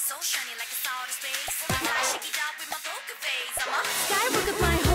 so shiny like a sound space. I shake it with my poker face. I'm my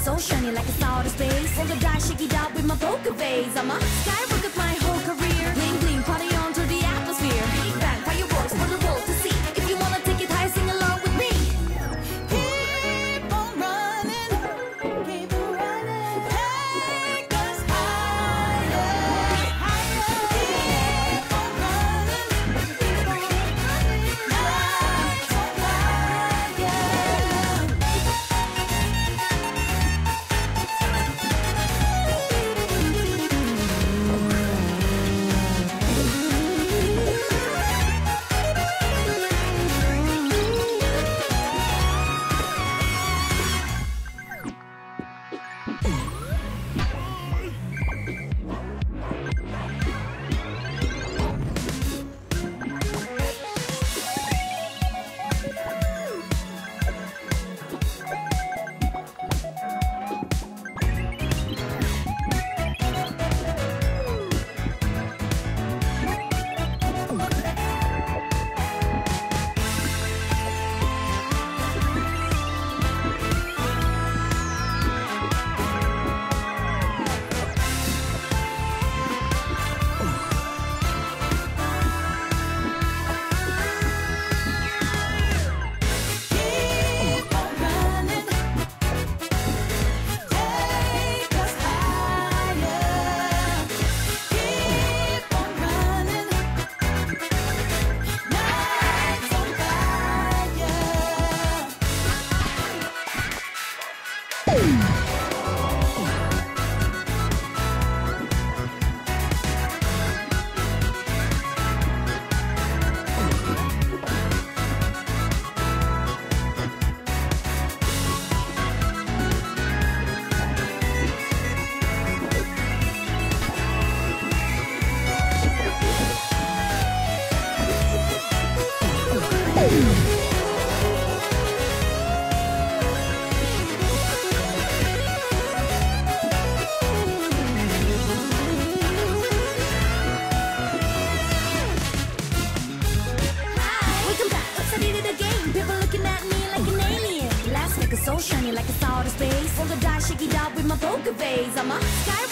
so shiny like it's outer of space. Hold the die, shake it out with my poker face. I'm a skyrocket, my whole career. Like it's outer space. Roll the dice, shake it out with my poker face. Skyrocket my whole